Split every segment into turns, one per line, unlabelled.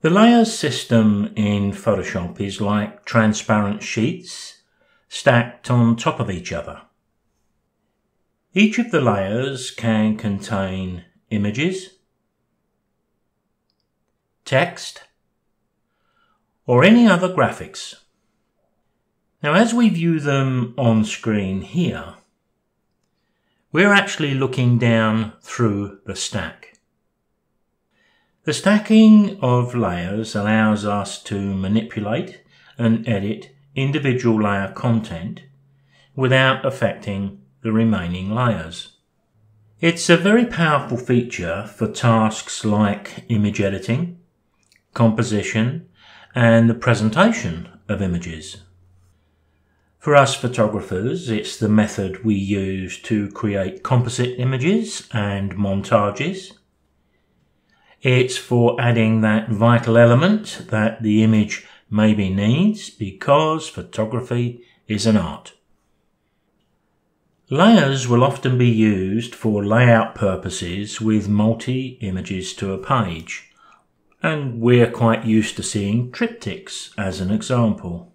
The layers system in Photoshop is like transparent sheets stacked on top of each other. Each of the layers can contain images, text, or any other graphics. Now as we view them on screen here, we're actually looking down through the stack. The stacking of layers allows us to manipulate and edit individual layer content without affecting the remaining layers. It's a very powerful feature for tasks like image editing, composition, and the presentation of images. For us photographers, it's the method we use to create composite images and montages it's for adding that vital element that the image maybe needs because photography is an art. Layers will often be used for layout purposes with multi images to a page, and we're quite used to seeing triptychs as an example.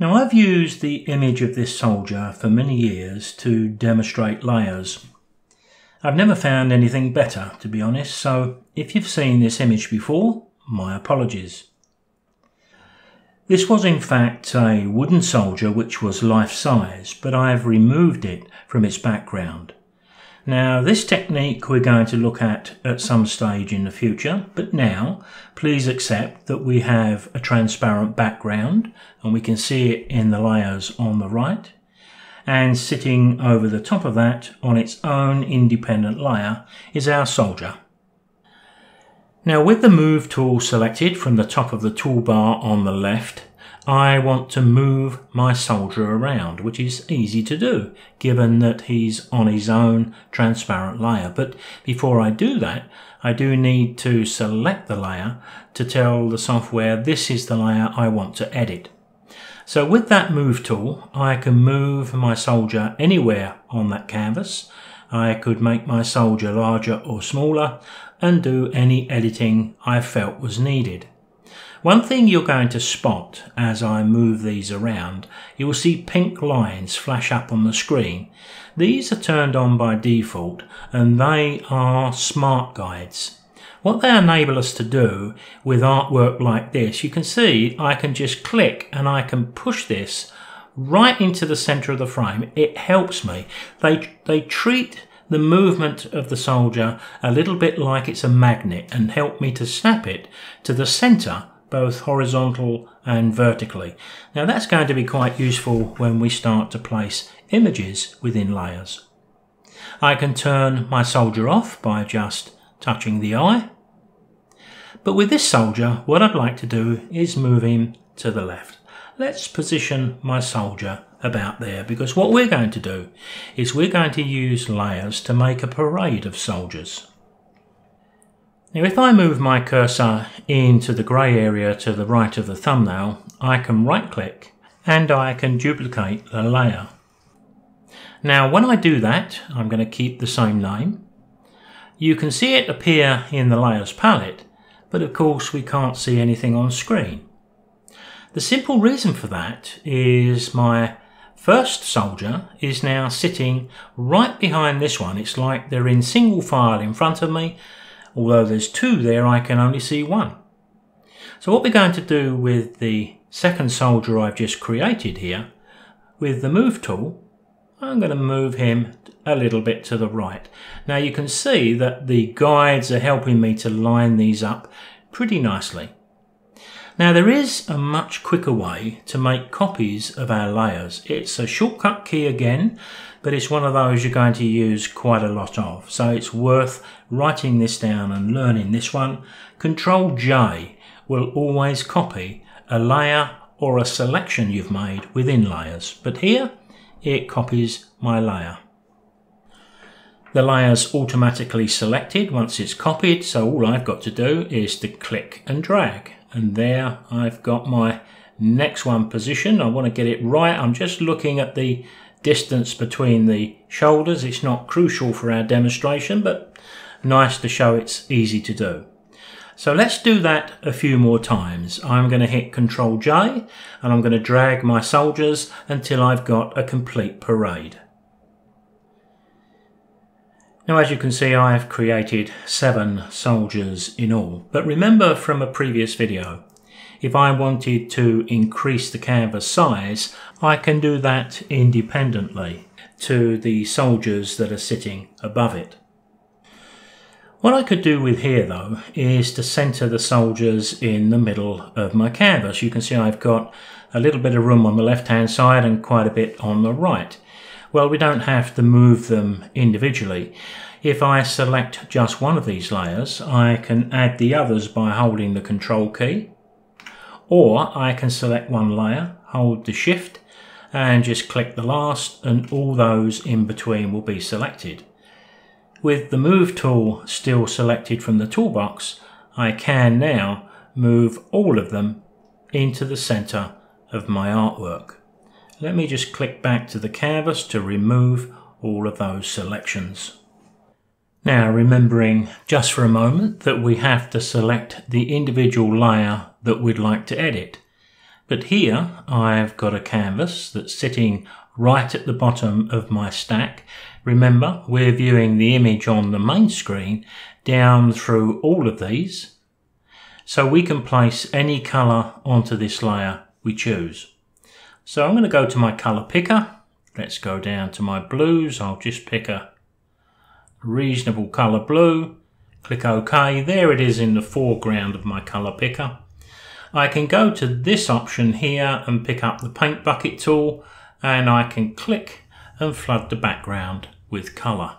Now I've used the image of this soldier for many years to demonstrate layers I've never found anything better, to be honest, so if you've seen this image before, my apologies. This was in fact a wooden soldier which was life-size, but I've removed it from its background. Now this technique we're going to look at at some stage in the future, but now please accept that we have a transparent background and we can see it in the layers on the right and sitting over the top of that on its own independent layer is our soldier. Now with the move tool selected from the top of the toolbar on the left, I want to move my soldier around, which is easy to do given that he's on his own transparent layer. But before I do that, I do need to select the layer to tell the software this is the layer I want to edit. So with that move tool, I can move my soldier anywhere on that canvas. I could make my soldier larger or smaller and do any editing I felt was needed. One thing you're going to spot as I move these around, you'll see pink lines flash up on the screen. These are turned on by default and they are smart guides. What they enable us to do with artwork like this, you can see I can just click and I can push this right into the center of the frame. It helps me. They, they treat the movement of the soldier a little bit like it's a magnet and help me to snap it to the center both horizontal and vertically. Now that's going to be quite useful when we start to place images within layers. I can turn my soldier off by just touching the eye. But with this soldier, what I'd like to do is move him to the left. Let's position my soldier about there because what we're going to do is we're going to use layers to make a parade of soldiers. Now if I move my cursor into the grey area to the right of the thumbnail, I can right click and I can duplicate the layer. Now when I do that, I'm going to keep the same name you can see it appear in the layers palette, but of course we can't see anything on screen. The simple reason for that is my first soldier is now sitting right behind this one. It's like they're in single file in front of me. Although there's two there, I can only see one. So what we're going to do with the second soldier I've just created here, with the move tool, I'm going to move him a little bit to the right. Now you can see that the guides are helping me to line these up pretty nicely. Now there is a much quicker way to make copies of our layers. It's a shortcut key again, but it's one of those you're going to use quite a lot of. So it's worth writing this down and learning this one. Control J will always copy a layer or a selection you've made within layers. But here it copies my layer. The layer's automatically selected once it's copied, so all I've got to do is to click and drag. And there I've got my next one position. I want to get it right. I'm just looking at the distance between the shoulders. It's not crucial for our demonstration, but nice to show it's easy to do. So let's do that a few more times. I'm going to hit Control J and I'm going to drag my soldiers until I've got a complete parade. Now as you can see I've created seven soldiers in all, but remember from a previous video, if I wanted to increase the canvas size, I can do that independently to the soldiers that are sitting above it. What I could do with here though is to center the soldiers in the middle of my canvas. You can see I've got a little bit of room on the left hand side and quite a bit on the right. Well, we don't have to move them individually. If I select just one of these layers, I can add the others by holding the control key, or I can select one layer, hold the shift, and just click the last, and all those in between will be selected. With the Move tool still selected from the toolbox, I can now move all of them into the center of my artwork. Let me just click back to the canvas to remove all of those selections. Now remembering just for a moment that we have to select the individual layer that we'd like to edit. But here I've got a canvas that's sitting right at the bottom of my stack Remember, we're viewing the image on the main screen down through all of these. So we can place any colour onto this layer we choose. So I'm going to go to my colour picker. Let's go down to my blues. I'll just pick a reasonable colour blue. Click OK. There it is in the foreground of my colour picker. I can go to this option here and pick up the paint bucket tool and I can click and flood the background with colour.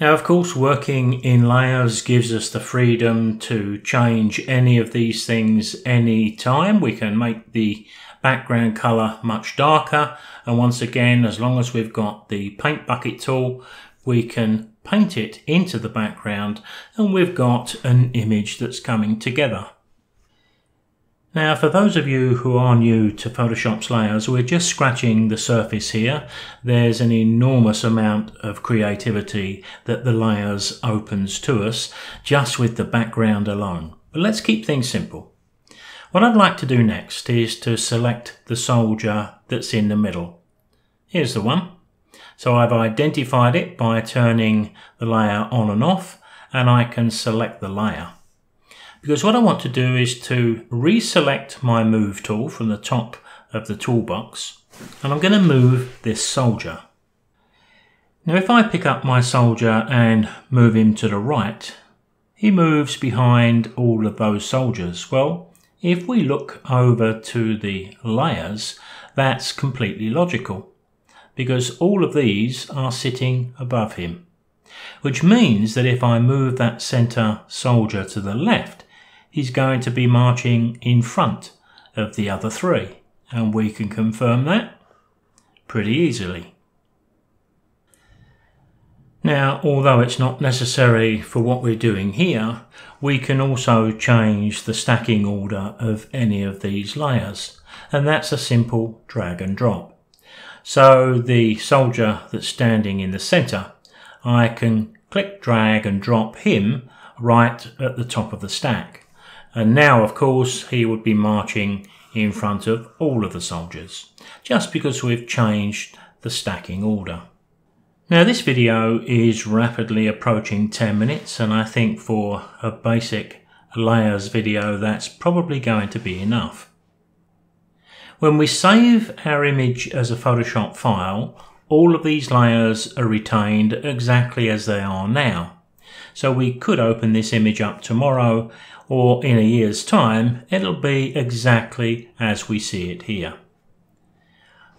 Now of course working in layers gives us the freedom to change any of these things any time. We can make the background colour much darker and once again as long as we've got the paint bucket tool we can paint it into the background and we've got an image that's coming together. Now for those of you who are new to Photoshop's layers, we're just scratching the surface here. There's an enormous amount of creativity that the layers opens to us just with the background alone. But let's keep things simple. What I'd like to do next is to select the soldier that's in the middle. Here's the one. So I've identified it by turning the layer on and off and I can select the layer because what I want to do is to reselect my move tool from the top of the toolbox and I'm going to move this soldier. Now if I pick up my soldier and move him to the right, he moves behind all of those soldiers. Well, if we look over to the layers, that's completely logical because all of these are sitting above him. Which means that if I move that center soldier to the left, he's going to be marching in front of the other three. And we can confirm that pretty easily. Now, although it's not necessary for what we're doing here, we can also change the stacking order of any of these layers. And that's a simple drag and drop. So the soldier that's standing in the center, I can click, drag and drop him right at the top of the stack. And now, of course, he would be marching in front of all of the soldiers, just because we've changed the stacking order. Now this video is rapidly approaching 10 minutes and I think for a basic layers video that's probably going to be enough. When we save our image as a Photoshop file, all of these layers are retained exactly as they are now. So we could open this image up tomorrow or in a year's time, it'll be exactly as we see it here.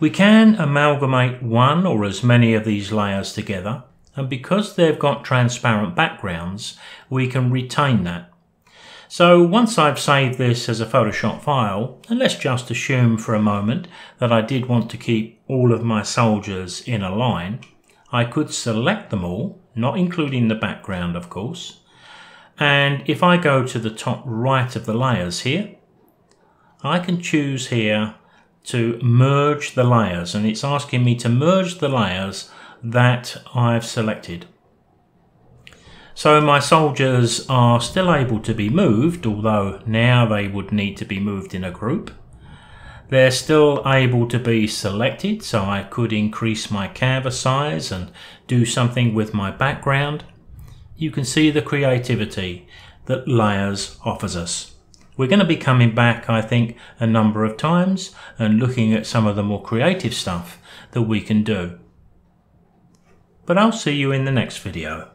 We can amalgamate one or as many of these layers together, and because they've got transparent backgrounds, we can retain that. So once I've saved this as a Photoshop file, and let's just assume for a moment that I did want to keep all of my soldiers in a line, I could select them all, not including the background of course, and if I go to the top right of the layers here, I can choose here to merge the layers and it's asking me to merge the layers that I've selected. So my soldiers are still able to be moved, although now they would need to be moved in a group. They're still able to be selected, so I could increase my canvas size and do something with my background. You can see the creativity that Layers offers us. We're going to be coming back, I think, a number of times and looking at some of the more creative stuff that we can do. But I'll see you in the next video.